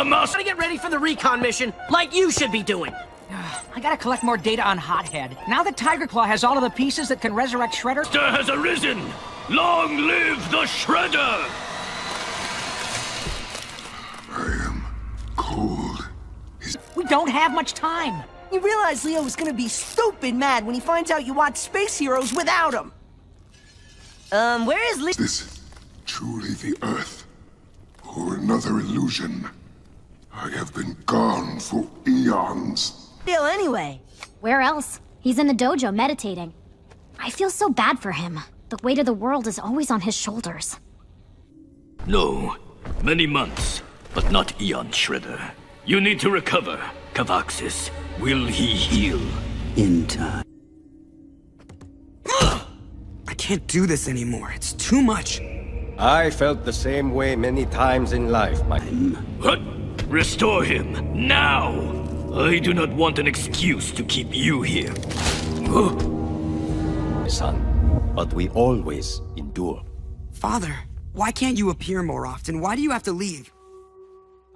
The master. Gotta get ready for the recon mission, like you should be doing. I gotta collect more data on Hothead. Now that Tiger Claw has all of the pieces that can resurrect Shredder... has arisen! Long live the Shredder! I am cold. We don't have much time. You realize Leo is gonna be stupid mad when he finds out you watch Space Heroes without him. Um, where is Leo? Is this truly the Earth? Or another illusion? I have been gone for eons. Still anyway? Where else? He's in the dojo meditating. I feel so bad for him. The weight of the world is always on his shoulders. No. Many months, but not Eon Shredder. You need to recover. Kavaxas, will he heal? In time. I can't do this anymore. It's too much. I felt the same way many times in life, my... What? Restore him, now! I do not want an excuse to keep you here. Son, but we always endure. Father, why can't you appear more often? Why do you have to leave?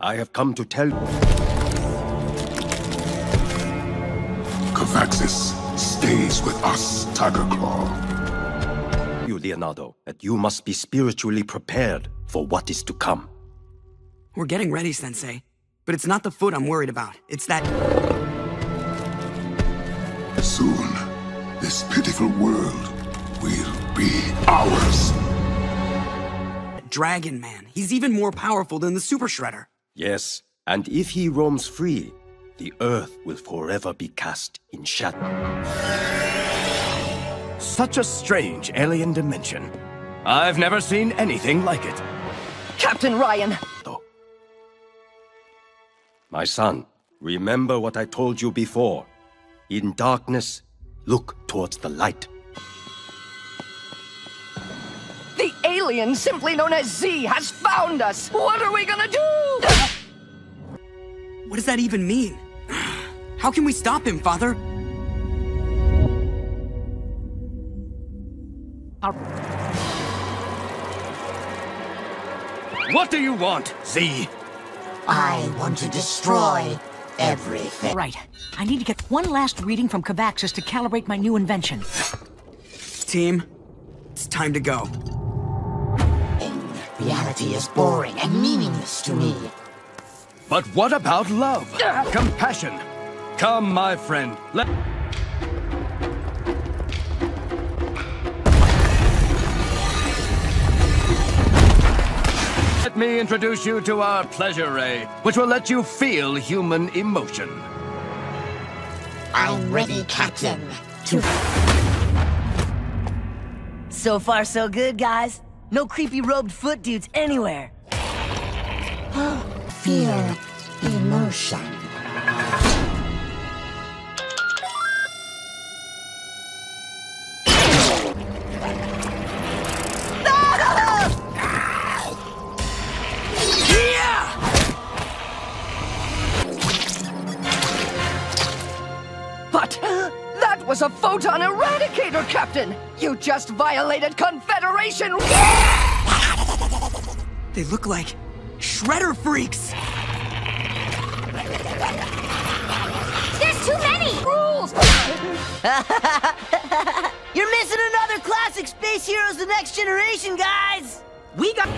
I have come to tell you... Kavaxas stays with us, Tiger Claw. You, Leonardo, that you must be spiritually prepared for what is to come. We're getting ready, Sensei. But it's not the foot I'm worried about. It's that... Soon, this pitiful world will be ours. Dragon Man. He's even more powerful than the Super Shredder. Yes, and if he roams free, the Earth will forever be cast in shadow. Such a strange alien dimension. I've never seen anything like it. Captain Ryan! My son, remember what I told you before. In darkness, look towards the light. The alien simply known as Z has found us! What are we gonna do? What does that even mean? How can we stop him, Father? What do you want, Z? I want to destroy everything. Right. I need to get one last reading from Kavaxas to calibrate my new invention. Team, it's time to go. Reality is boring and meaningless to me. But what about love? Compassion? Come, my friend. Let... Let me introduce you to our pleasure ray, which will let you feel human emotion. I'm ready, Captain. To... So far, so good, guys. No creepy robed foot dudes anywhere. Feel emotion. That photon eradicator, Captain! You just violated Confederation! They look like Shredder freaks! There's too many! Rules! You're missing another classic Space Heroes The Next Generation, guys! We got...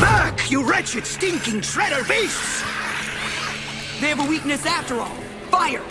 Back, you wretched, stinking Shredder beasts! They have a weakness after all. Fire!